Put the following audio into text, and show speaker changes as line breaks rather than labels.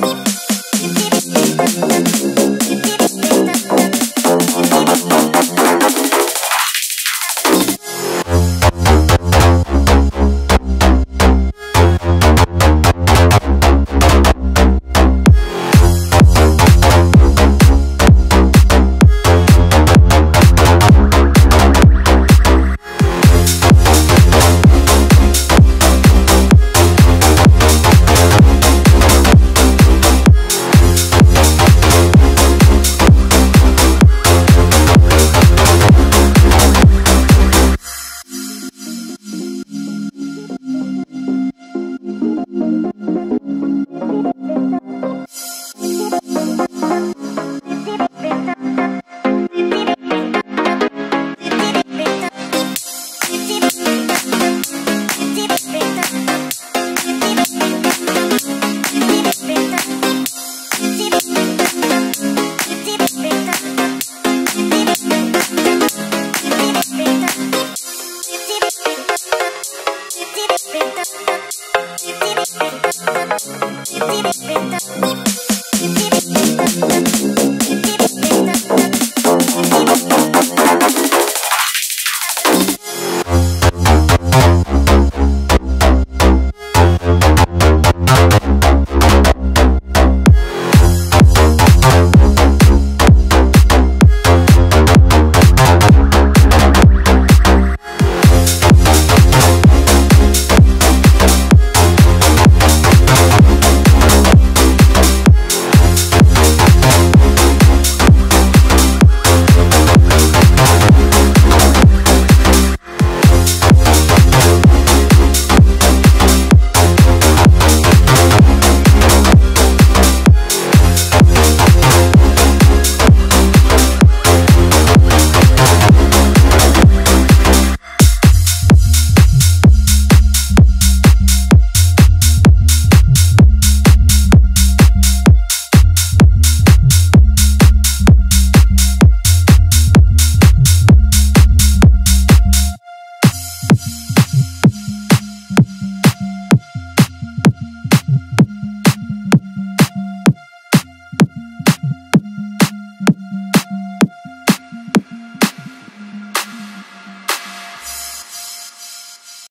Bye. me.